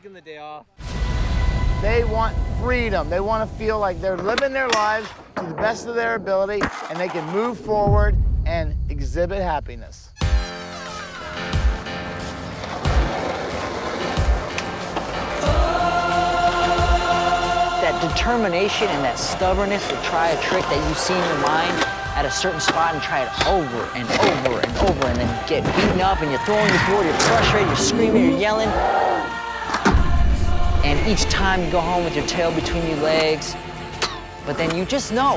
taking the day off. They want freedom. They want to feel like they're living their lives to the best of their ability and they can move forward and exhibit happiness. That determination and that stubbornness to try a trick that you see in your mind at a certain spot and try it over and over and over and then get beaten up and you're throwing your board, you're frustrated, you're screaming, you're yelling. And each time you go home with your tail between your legs, but then you just know